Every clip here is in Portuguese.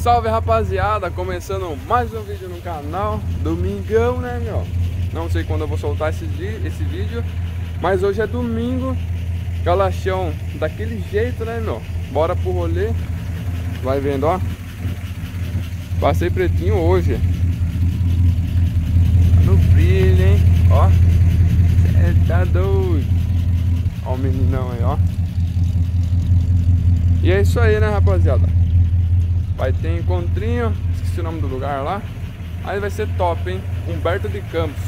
salve rapaziada, começando mais um vídeo no canal, domingão né meu, não sei quando eu vou soltar esse, esse vídeo, mas hoje é domingo, galachão daquele jeito né meu, bora pro rolê, vai vendo ó, passei pretinho hoje, no brilho hein, ó, cê tá doido, ó o meninão aí ó, e é isso aí né rapaziada, Vai ter encontrinho, esqueci o nome do lugar lá. Aí vai ser top, hein? Humberto de Campos,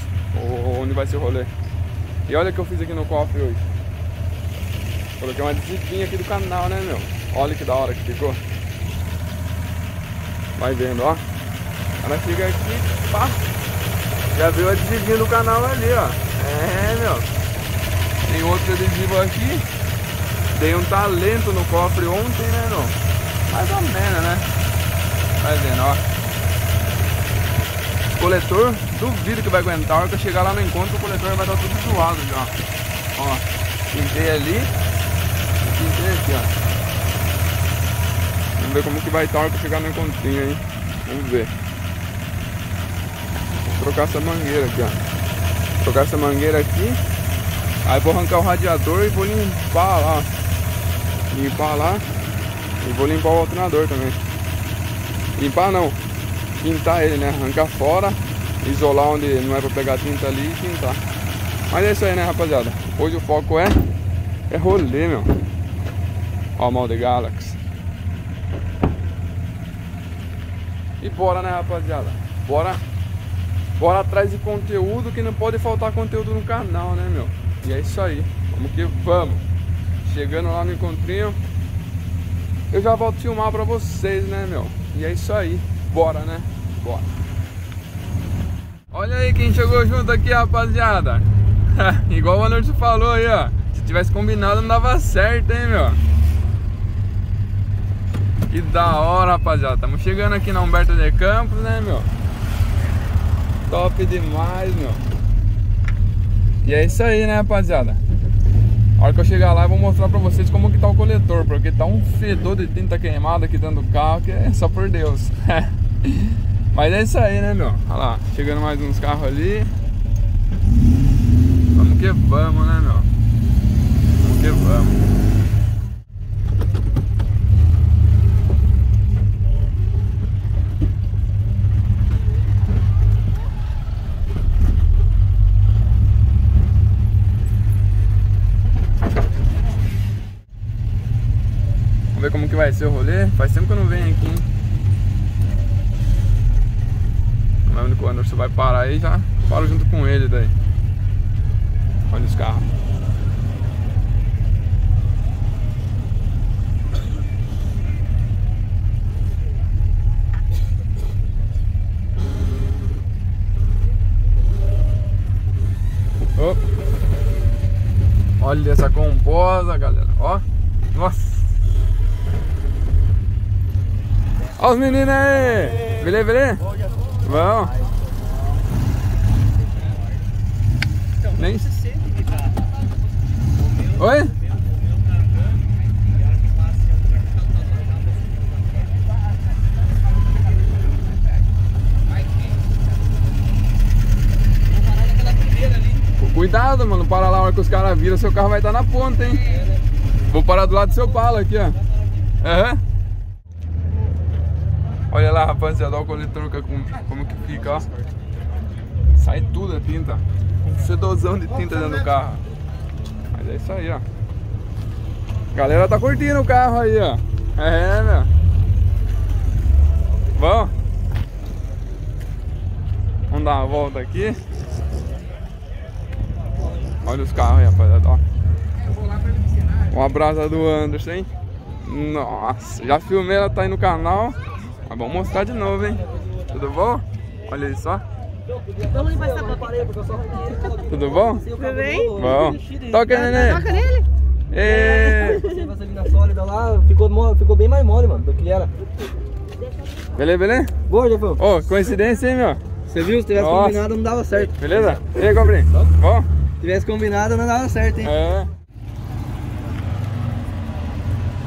onde vai ser o rolê. E olha o que eu fiz aqui no cofre hoje. Coloquei uma adesivinha aqui do canal, né, meu? Olha que da hora que ficou. Vai vendo, ó. Ela fica aqui, pá. Já viu o adesivinho do canal ali, ó. É, meu. Tem outro adesivo aqui. Dei um talento no cofre ontem, né, meu? Mais ou menos, né? Vai vendo, ó. Coletor, duvido que vai aguentar. A hora que eu chegar lá no encontro, o coletor vai estar tudo zoado já. Ó, pintei ali. Pintei aqui, ó. Vamos ver como que vai estar a hora que eu chegar no encontrinho, hein. Vamos ver. Vou trocar essa mangueira aqui, ó. Vou trocar essa mangueira aqui. Aí vou arrancar o radiador e vou limpar lá. Limpar lá. E vou limpar o alternador também. Limpar não, pintar ele, né? Arrancar fora, isolar onde não é pra pegar tinta ali e pintar. Mas é isso aí, né, rapaziada? Hoje o foco é, é rolê, meu. Ó, mal de Galaxy. E bora, né, rapaziada? Bora, bora atrás de conteúdo que não pode faltar conteúdo no canal, né, meu? E é isso aí. Vamos que vamos. Chegando lá no encontrinho, eu já volto filmar pra vocês, né, meu? E é isso aí. Bora, né? Bora. Olha aí quem chegou junto aqui, rapaziada. Igual o Anderson falou aí, ó. Se tivesse combinado não dava certo, hein, meu. Que da hora, rapaziada. Estamos chegando aqui na Humberto de Campos, né, meu? Top demais, meu. E é isso aí, né, rapaziada? A hora que eu chegar lá eu vou mostrar pra vocês como que tá o coletor Porque tá um fedor de tinta queimada aqui dentro do carro Que é só por Deus. Mas é isso aí né meu? Olha lá, chegando mais uns carros ali. Vamos que vamos né meu? Vamos que vamos que vai ser o rolê. Faz tempo que eu não venho aqui, hein? Vamos que o Anderson vai parar aí já paro junto com ele daí. Olha os carros. Olha essa composa, galera. Ó. Nossa. Olha os meninos aí! Beleza, beleza? Vamos! Nem... Oi? Cuidado, mano, para lá a hora que os caras viram, seu carro vai estar na ponta, hein? Vou parar do lado do seu palo aqui, ó. Aham. Uhum. Olha lá, rapaziada, olha o coletor como, como que fica, ó. Sai tudo a tinta. Um fedorzão de tinta dentro do carro. Mas é isso aí, ó. galera tá curtindo o carro aí, ó. É, meu. Bom. Vamos dar uma volta aqui. Olha os carros aí, rapaziada, ó. Um abraço do Anderson, hein? Nossa, já filmei, ela tá aí no canal. Mas vamos mostrar de novo, hein? Tudo bom? Olha aí só. Vamos limpar essa Tudo bom? Tudo bem? Bom. Toca, neném. Toca nele. Vaselina sólida lá, ficou, ficou bem mais mole, mano, do que era. Beleza, beleza? Boa, Jefão. Ô, oh, coincidência, hein, meu? Você viu? Se tivesse Nossa. combinado, não dava certo. Beleza? E aí, Cobrinho? Bom? Se tivesse combinado, não dava certo, hein? É.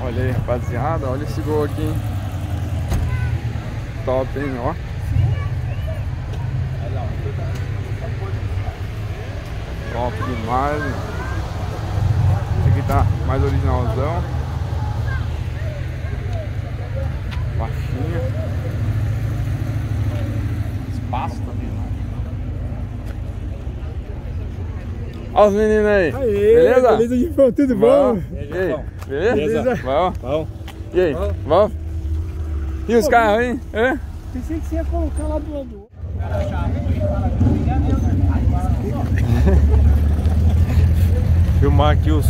Olha aí, rapaziada. Olha esse gol aqui, hein? Top, hein, ó. Top demais. Esse aqui tá mais originalzão. Baixinha. Espaço também. Olha os meninos aí. Aê, beleza? Beleza pão, tudo Bom. bom? E aí? Beleza? Beleza. Bom. Bom. E aí? Bom. Bom? E os carros aí? Hã? Pensei que você ia colocar lá do lado. Filmar aqui os.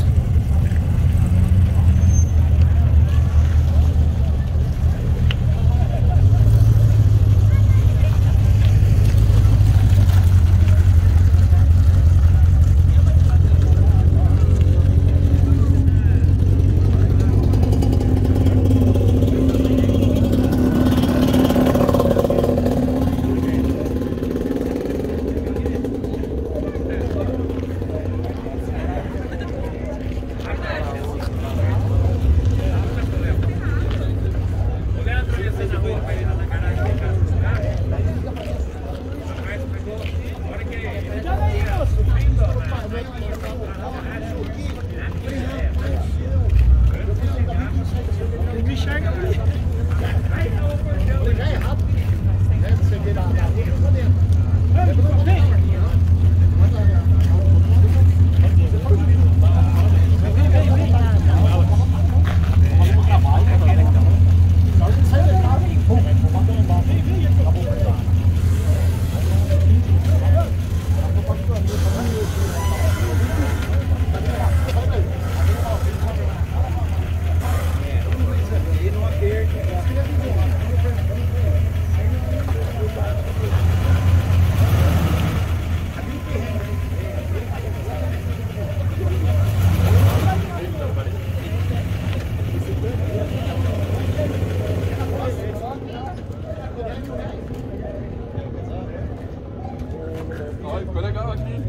Olha, ficou legal aqui.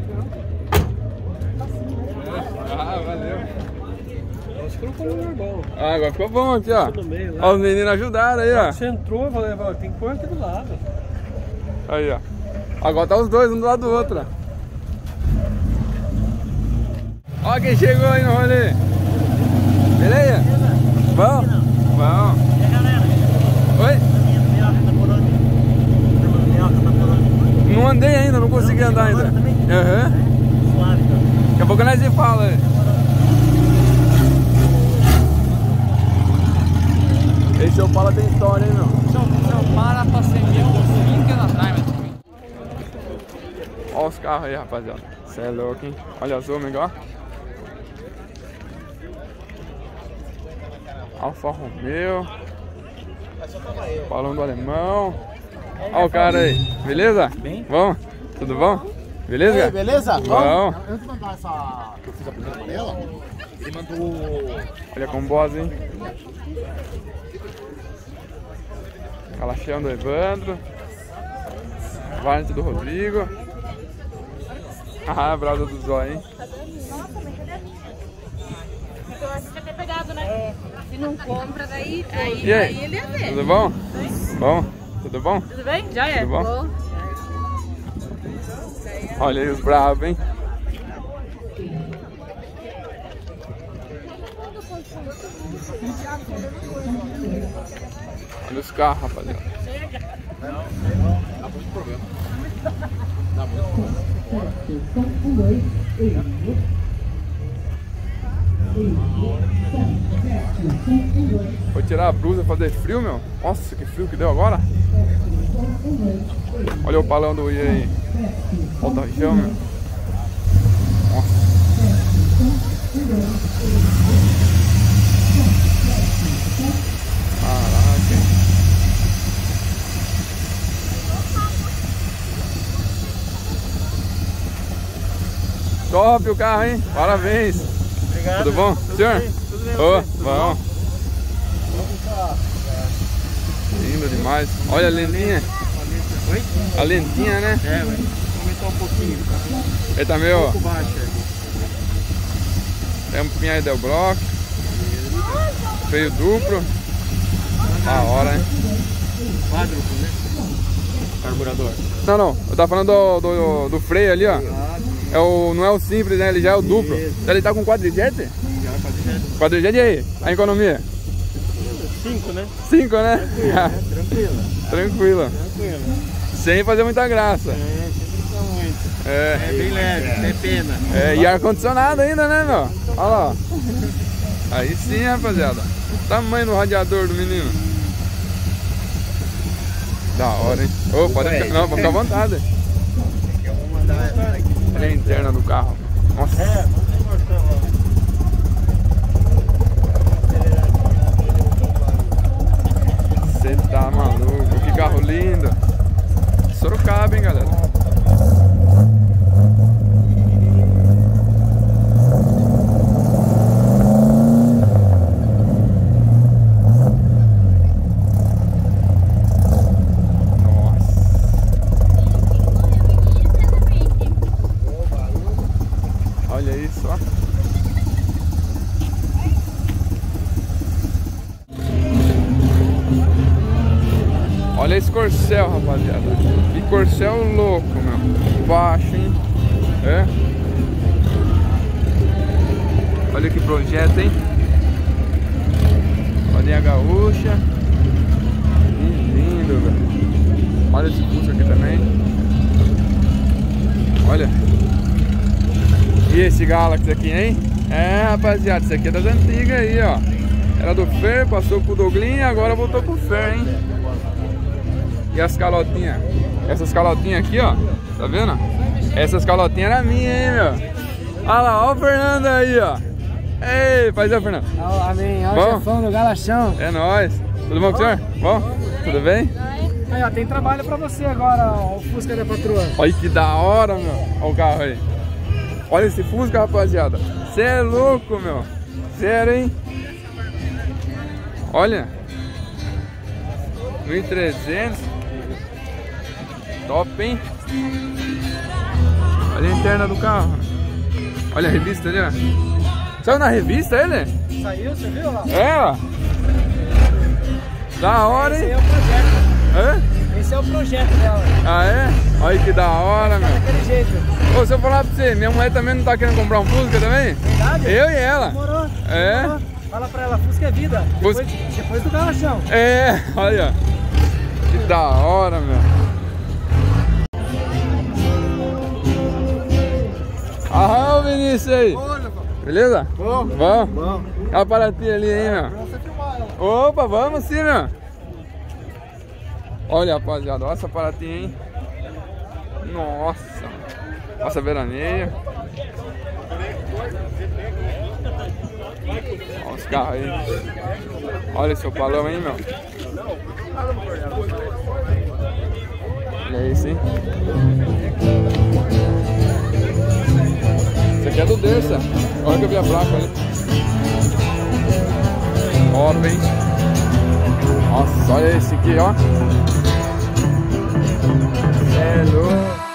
Ah, valeu. Acho que não foi normal. Ah, agora ficou bom aqui, ó. Meio. Ó, os meninos ajudaram aí, ó. Você entrou, eu falei, "Vai, tem que pôr aqui do lado. Aí, ó. Agora tá os dois, um do lado do outro, ó. Ó quem chegou aí no rolê. Beleza? Bom? Bom. E aí, galera? Oi? Não andei ainda, não consegui andar ainda. Aham. Então. Daqui a pouco nós se fala aí. Esse seu Paula tem história, hein, meu? Para pra acender uns 20 anos atrás, mas Ó os carros aí, rapaziada. Cê é louco, hein? Olha as ômega, ó. Alfa Romeo. Balão do alemão. Ó o cara aí. Beleza? Bem. Bom? Tudo bom? Beleza? cara? Beleza? Bom. Antes de mandar essa. que eu fiz a primeira panela, ele mandou. Olha com boss, hein? Calachão do Evandro. Varante do Rodrigo. Ah, brasa do Zóio, hein? Eu acho que ter pegado, né? Se não compra, daí, aí, E aí? aí ele ia ver. Tudo bom? Bom? Tudo bom? Tudo bem? Já é. Tudo bom? Olha aí os bravos, hein? Olha os carros, rapaziada. Vou tirar a blusa fazer frio, meu. Nossa, que frio que deu agora. Olha o balão do I aí. Olha o meu. Nossa. Caraca. hein. Top o carro, hein? Parabéns. Obrigado. Tudo bom, senhor? bem, tudo bem, você? Tudo bom. Lindo demais. Olha a lentinha. Oi? A lentinha, né? É, vai aumentar um pouquinho. Ele tá meio. Um pouco baixo, é. Tem um pouquinho aí del bloco. Freio duplo. Da hora, hein? Quádruplo, né? Carburador. Não, não. Eu tava falando do, do, do freio ali, ó. É o, não é o simples, né? Ele já é o duplo. Ele tá com quadrijete? Já. Quadrijete e aí? A economia? Cinco, né? Cinco, né? Tranquilo. Tranquilo. Tranquilo. Sem fazer muita graça. É, fica muito. É. É bem leve, sem pena. É, e ar-condicionado ainda, né, meu? Olha lá. Aí sim, rapaziada. Tamanho do radiador do menino. Da hora, hein? Ô, pode ficar, não, pode ficar à vontade. Eu vou mandar. Olha a interna do carro. Nossa. É. Você tá maluco, que carro lindo. Sorocaba, hein, galera. Nossa, olha isso, ó. Olha esse corcel, rapaziada. Que corcel louco, meu. Baixo, hein? É? Olha que projeto, hein? Olha a gaúcha. Que lindo, velho. Olha esse Fusca aqui também. Olha. E esse Galaxy aqui, hein? É, rapaziada, isso aqui é das antigas aí, ó. Era do Fer, passou pro Douglinho e agora voltou pro Fer, hein? E as calotinhas? Essas calotinhas aqui, ó. Tá vendo? Essas calotinhas eram minhas, hein, meu? Olha lá, ó o Fernando aí, ó. Ei, faz aí, Fernando. Amém. Olha o chefão do Galachão. É nóis. Tudo bom com o senhor? Bom? Tudo bem? Aí, ó, tem trabalho pra você agora, ó, o Fusca da patroa. Olha que da hora, meu. Olha o carro aí. Olha esse Fusca, rapaziada. Você é louco, meu. Sério, hein? Olha. 1300. Top, hein? Olha a interna do carro. Olha a revista ali, ó. Saiu na revista ele? Saiu, você viu lá? É, ó. Da hora, Esse hein? é o projeto. Hã? Esse é o projeto dela. Ah, é? Olha que da hora, meu. Daquele jeito. Ô, se eu falar pra você, minha mulher também não tá querendo comprar um Fusca também? Verdade? Eu e ela. Demorou. É? demorou. Fala pra ela, Fusca é vida. Depois, Fusca- depois do Galachão. É, olha. Que da hora, meu. Aham, o Vinícius aí. Beleza? Bom. Bom? Bom. Olha a paratinha ali, hein, meu. Opa, vamos sim, meu. Olha, rapaziada, olha essa paratinha, hein. Nossa. Nossa, veraneia. Olha os carros aí. Olha esse opalão, hein, meu. Olha isso, hein. É do Dersa. Olha que eu vi a placa ali. Top, hein? Nossa, olha esse aqui, ó. É louco.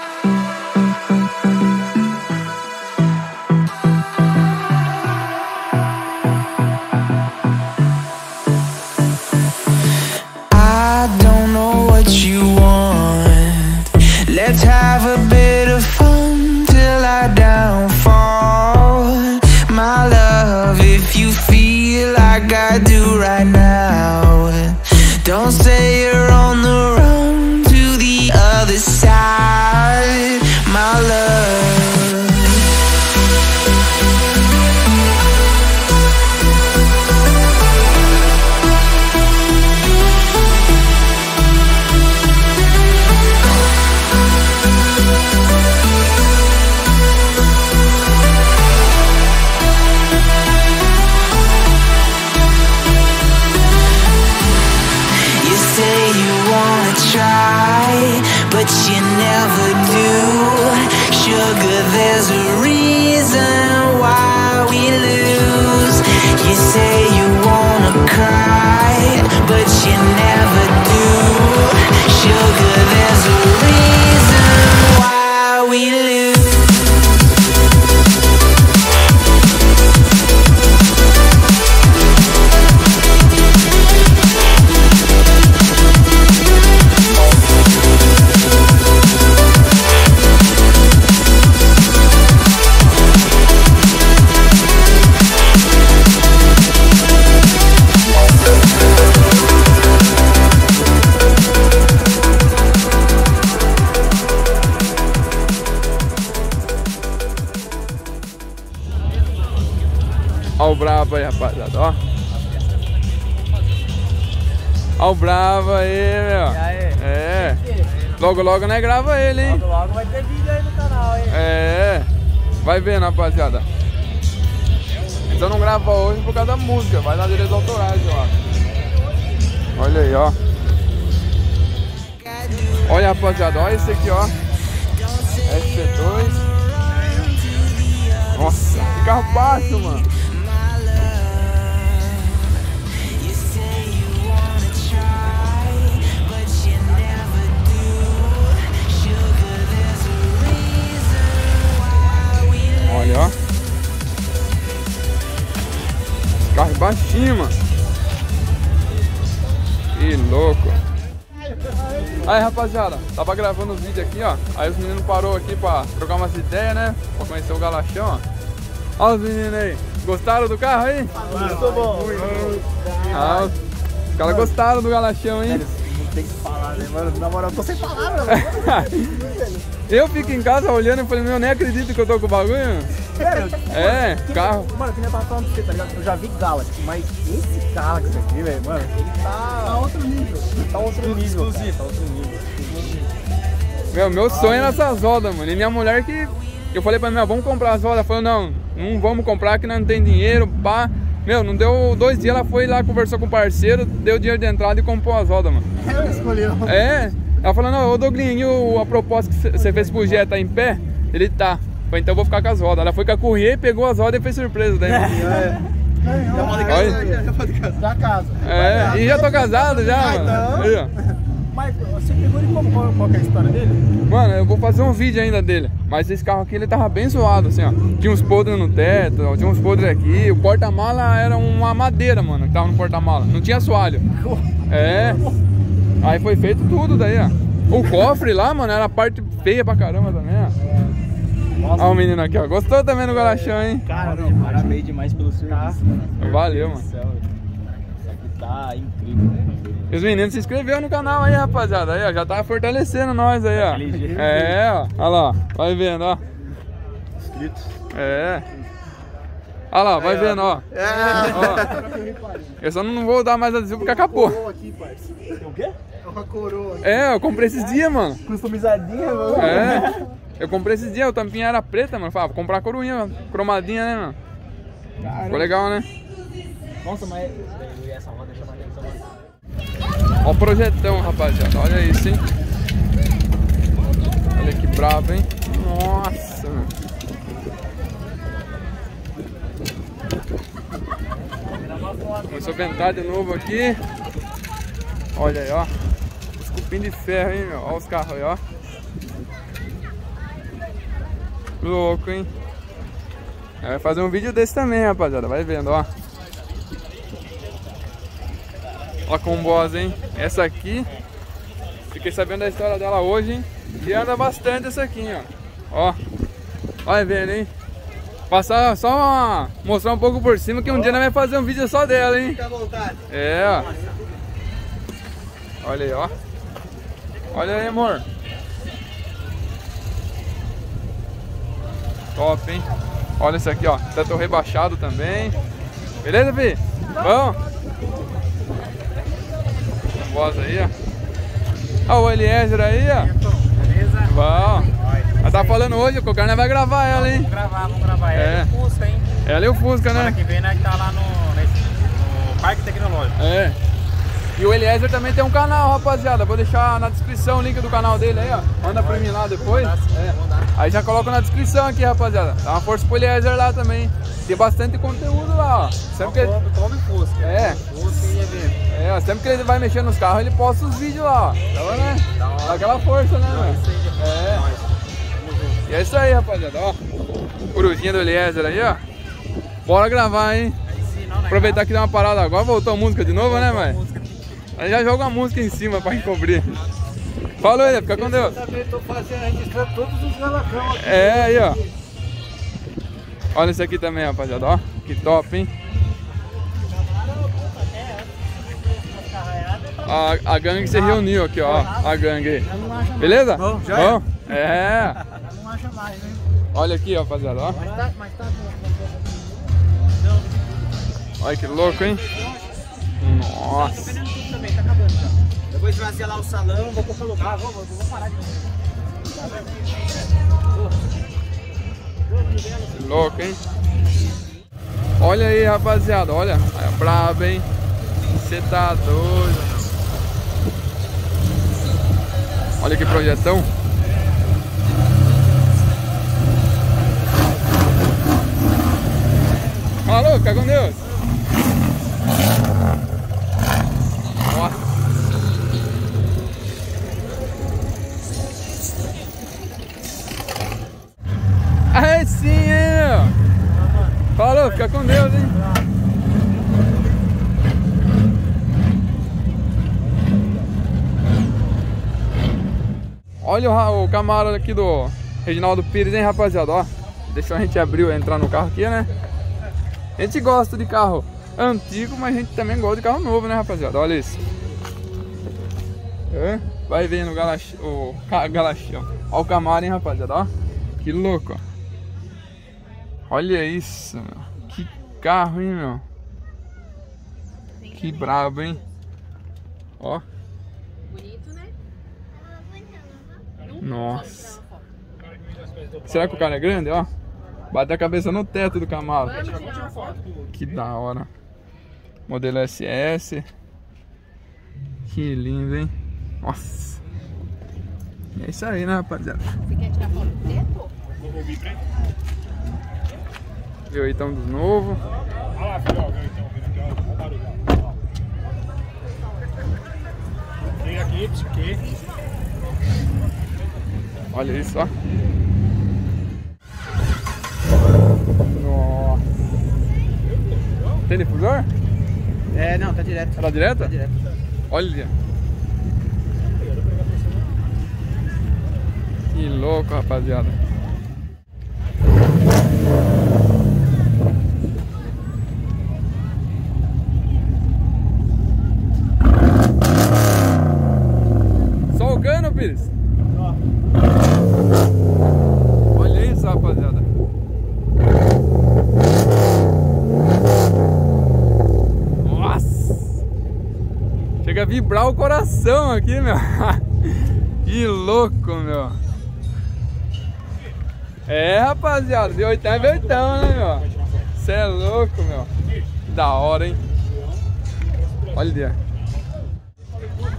O brabo aí, meu. aí? É. Logo, logo nós grava ele, hein? Logo, logo vai ter vídeo aí no canal, hein? É. Vai vendo, rapaziada. Então não grava hoje por causa da música. Vai dar direitos autorais, acho. Olha aí, ó. Olha, rapaziada. Olha esse aqui, ó. SP2. Nossa, que carro baixo, mano. Aí, rapaziada, tava gravando os vídeos aqui, ó. Aí os meninos parou aqui pra trocar umas ideias, né? Pra conhecer o Galachão, ó. Ó os meninos aí. Gostaram do carro aí? Muito bom. Ah, os caras gostaram do Galachão, hein? Não tem que falar, né, mano? Na moral, eu tô sem palavras, mano. Eu fico em casa olhando e falei, meu, eu nem acredito que eu tô com o bagulho. É, carro. Mano, que nem eu tava falando pra você, tá ligado? Eu já vi Galaxy, mas esse Galaxy aqui, velho, mano, ele tá... Tá outro nível. Tá outro nível. Exclusivo. Tá outro nível. Meu, meu sonho é nessas rodas, mano. E minha mulher que. Eu falei pra minha, vamos comprar as rodas. Ela falou, não, não vamos comprar que não tem dinheiro, pá. Meu, não deu dois dias, ela foi lá, conversou com o parceiro, deu dinheiro de entrada e comprou as rodas, mano. Eu escolhi. É. Ela falou, não, ô Douglinho, a proposta que você fez pro Gé tá em pé? Ele tá. Falei, então eu vou ficar com as rodas. Ela foi com a Corrêa, pegou as rodas e fez surpresa daí. Já pode Olha. Já pode casar. Já casa. É, e já tô casado já, Ah, então. Aí. Mas você pegou ele como? Qual, é a história dele? Mano, eu vou fazer um vídeo ainda dele. Mas esse carro aqui, ele tava bem zoado, assim, ó. Tinha uns podres no teto, ó, tinha uns podres aqui. O porta-mala era uma madeira, mano, que tava no porta-mala. Não tinha assoalho. É. Aí foi feito tudo daí, ó. O cofre lá, mano, era a parte feia pra caramba também, ó. Ó o menino aqui, ó. Gostou também do Galachão, hein? Cara, parabéns demais pelo serviço. Valeu, mano. Isso aqui tá incrível. E os meninos se inscreveram no canal aí, rapaziada. Aí, ó, já tá fortalecendo nós aí, ó. É, ó. Olha lá, vai vendo, ó. Inscritos. É. Olha lá, vai vendo, ó. Ó. Eu só não vou dar mais adesivo porque acabou. aqui, parceiro. Tem o quê? É uma coroa. É, eu comprei esses dias, mano. Customizadinha, mano. É. Eu comprei esses dias, o tampinha era preta, mano. Falei, ah, vou comprar a coroinha, cromadinha, né, mano? Ficou legal, né? Nossa, mas essa roda chama atenção, mano. Ó o projetão, rapaziada. Olha isso, hein? Olha que brabo, hein? Nossa, mano. Começou a ventar de novo aqui. Olha aí, ó. Os cupim de ferro, hein, meu? Olha os carros aí, ó. Louco, hein? Vai fazer um vídeo desse também, rapaziada. Vai vendo, ó. Ó com boss, hein? Essa aqui, fiquei sabendo da história dela hoje, hein? E anda bastante essa aqui, ó. Ó, vai vendo, hein? Passar só uma, mostrar um pouco por cima que um dia nós vamos fazer um vídeo só dela, hein? Fica à vontade. É, ó. Olha aí, ó. Olha aí, amor. Top, hein? Olha esse aqui, ó. Teto rebaixado também. Beleza, Bi? Bom? Voz aí, ó. Ó o Eliezer aí, ó. Beleza? Bom. Ela tá falando hoje, que o cara vai gravar ela, hein? Vamos gravar, vamos gravar. É. É. Fusca, hein? Ela e o Fusca, Semana né? que vem, né? Que tá lá no, no Parque Tecnológico. É. E o Eliezer também tem um canal, rapaziada. Vou deixar na descrição o link do canal dele aí, ó. Manda pra mim lá depois. É. Aí já coloco na descrição aqui, rapaziada. Dá uma força pro Eliezer lá também. Tem bastante conteúdo lá, ó. Sempre que ele, Come, come Fusca. É. Fusca e evento. é, ó, sempre que ele vai mexer nos carros, ele posta os vídeos lá, ó. Então, né? Da hora. Dá aquela força, né, mano? É. E é isso aí, rapaziada, ó. Corujinha do Eliezer aí, ó. Bora gravar, hein? Né? Aproveitar que deu uma parada agora, voltou a música de novo, né, mãe? Aí já joga uma música em cima pra encobrir. Falou, Ele, fica com Deus. Também tô fazendo, registrando todos os galacão aqui. É, aí, ó. Olha esse aqui também, rapaziada, ó. Que top, hein? A, a gangue se reuniu aqui, ó. A gangue. Beleza? Bom, É. Não acha mais, né? Olha aqui, rapaziada, ó. Mas tá, tá. Olha que louco, hein? Nossa. Eu vou esvaziar lá o salão, vou pra lugar, vou, vou, vou parar de Que louco, hein? Olha aí, rapaziada, olha. É brabo, hein? Você tá doido. Olha que projetão. Falou, fica com Deus. Falou, fica com Deus, hein. Olha o, Camaro aqui do Reginaldo Pires, hein, rapaziada, ó. Deixa a gente abrir, entrar no carro aqui, né? A gente gosta de carro antigo, mas a gente também gosta de carro novo, né, rapaziada? Olha isso. É, vai vendo o galaxi, o galaxião. Olha o Camaro, hein, rapaziada, ó. Que louco, ó. Olha isso, meu. Carro, hein, meu. Que brabo, hein. Ó. Bonito, né? Nossa. Será que o cara é grande, ó? Bate a cabeça no teto do Camaro. Que da hora. Modelo SS. Que lindo, hein? Nossa. É isso aí, né, rapaziada? Você quer tirar foto do teto? Aí, então, dos novos. Olha lá, filho, ó, vindo aqui, ó, olha o barulho, ó. Vem aqui. Olha isso, ó. Nossa. Tem difusor? É, não, tá direto. Tá direto? Tá direto. Olha. Que louco, rapaziada. Só o cano, Pires? Olha isso, rapaziada. Nossa! Chega a vibrar o coração aqui, meu. Que louco, meu. É, rapaziada, de oitão é vertão, né, meu? Você é louco, meu. Que da hora, hein? Olha.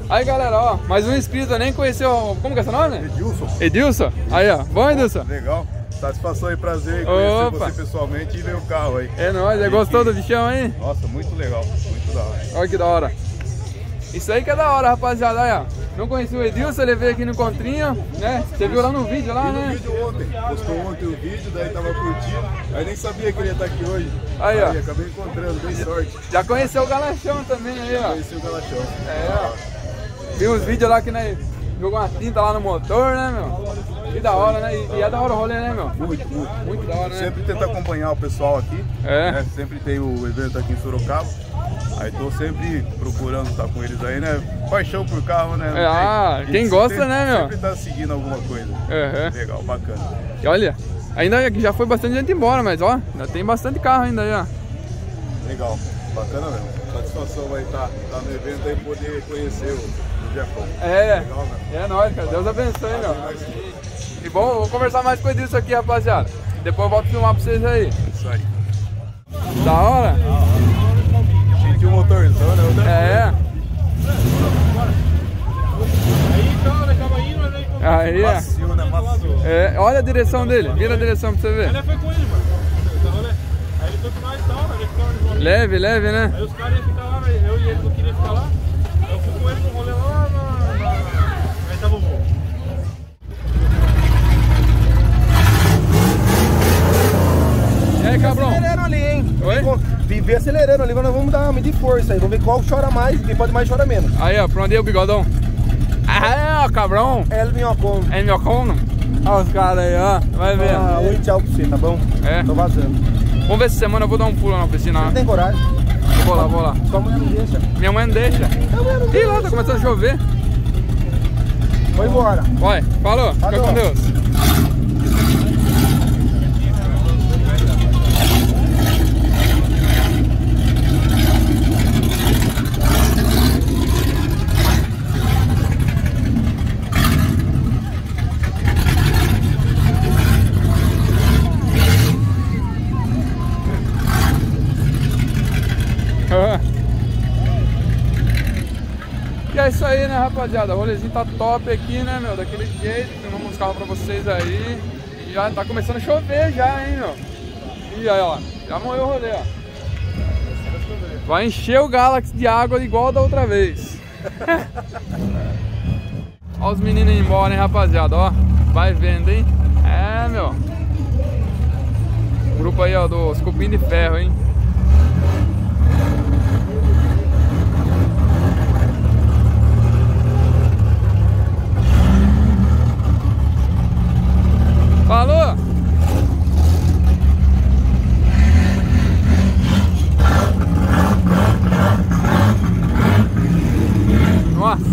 Aí, galera, ó, mais um inscrito, eu nem conheceu. Como que é seu nome? Edilson, Edilson? Aí, ó. Bom, Edilson? legal. Satisfação e prazer em conhecer Opa. você pessoalmente e ver o carro aí. É nóis, aí gostou do bichão, hein? Nossa, muito legal, muito da hora. Olha que da hora. Isso aí que é da hora, rapaziada. Aí, ó. Não conheci o Edilson, ele veio aqui no encontrinho, né? Você viu lá no vídeo lá, Vi no né? vídeo ontem, postou ontem o vídeo, daí tava curtindo, aí nem sabia que ele ia estar aqui hoje. Aí, ó. acabei encontrando, dei sorte. Já conheceu o Galachão também aí, ó. Conheci o Galachão. É, ó. Vi uns vídeos lá que né, jogou uma tinta lá no motor, né, meu? Que da hora, né? E, e é da hora o rolê, né, meu? Muito, muito. Muito da hora, né? Sempre tento acompanhar o pessoal aqui. É. né? Sempre tem o evento aqui em Sorocaba. Aí tô sempre procurando estar com eles aí, né? Paixão por carro, né? É, ah, quem gosta, sempre- né, meu? Sempre tá seguindo alguma coisa. Aham. Legal, bacana. E olha, ainda já foi bastante gente embora, mas ó, ainda tem bastante carro ainda aí, ó. Legal, bacana mesmo. Satisfação vai estar tá, no evento aí poder conhecer o, o Jefão. É, Legal, né? é nóis, cara. Deus abençoe, meu. E bom, vou conversar mais com o Edilson aqui, rapaziada. Depois eu volto a filmar pra vocês aí. Isso aí. Da hora? Sentiu o motorzão, né? Outra É. Aí então, ele acaba indo, mas aí é. Macio, né? Macio. é. Olha a direção dele. Vira a direção pra você ver. ele foi com ele, mano. Então, né? Aí ele foi com nós e tal, né? ele ficava de rolê. Leve, leve, né? Aí os caras iam ficar lá, eu e ele não queria ficar lá. Aí eu fui com ele no rolê lá na... Aí tava o voo. Aí, cabrão? Acelerando ali, hein? Oi? Viver acelerando ali, mas nós vamos dar medir força aí. Vamos ver qual chora mais quem pode mais chora menos. Aí, ó, pra onde é o bigodão? Ah, é, ó, cabrão. É minhocão. É cono? Olha os caras aí, ó. Vai ver. Ah, oi, tchau pra você, tá bom? É. Tô vazando. Vamos ver se semana eu vou dar um pulo na piscina. Não lá. tem coragem. Vou lá, vou lá. Sua mulher não deixa. Minha mãe não deixa. Ih, lá, tá começando a chover. Foi embora. Vai, falou. Fica Falou. com Deus. E é isso aí, né, rapaziada? O rolezinho tá top aqui, né, meu? Daquele jeito, filmamos os carros pra vocês aí. E já tá começando a chover já, hein, meu? E aí, ó, já morreu o rolê, ó. Vai encher o Galaxy de água igual da outra vez. Olha os meninos embora, hein, rapaziada, ó. Vai vendo, hein? É, meu. Grupo aí, ó, dos cupim de ferro, hein? Falou! Nossa!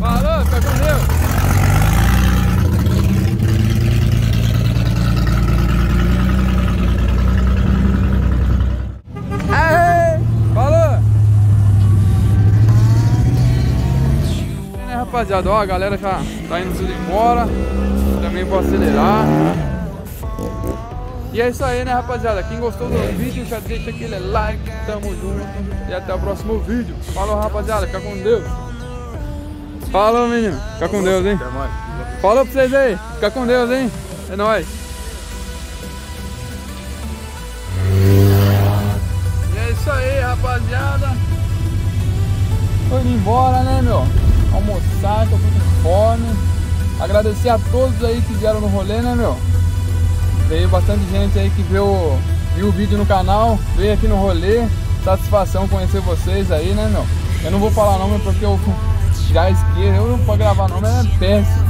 Falou, fica com Deus! Aê! Falou! E, né, rapaziada, ó, a galera já tá indo tudo embora. Também vou acelerar. E é isso aí, né, rapaziada? Quem gostou do vídeo, já deixa aquele like. Tamo junto. E até o próximo vídeo. Falou, rapaziada. Fica com Deus. Falou, menino. Fica com Deus, hein? Falou pra vocês aí. Fica com Deus, hein? É nóis. E é isso aí, rapaziada. Indo embora, né, meu? Almoçar, tô com fome. Agradecer a todos aí que vieram no rolê, né, meu? Veio bastante gente aí que viu, viu o vídeo no canal, veio aqui no rolê. Satisfação conhecer vocês aí, né, meu? Eu não vou falar nome porque eu já esqueço, eu pra gravar nome é péssimo.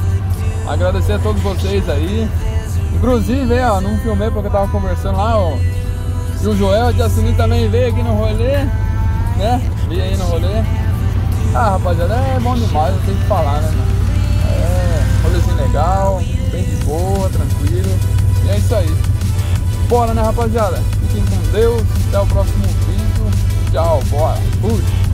Agradecer a todos vocês aí. Inclusive, ó, não filmei porque eu tava conversando lá, ó. E o Joel de Assuni também veio aqui no rolê, né? Veio aí no rolê. Ah, rapaziada, é bom demais, eu tenho que falar, né, mano? É, rolezinho legal, bem de boa, tranquilo. E é isso aí. Bora, né, rapaziada? Fiquem com Deus. Até o próximo vídeo. Tchau, bora. Fui.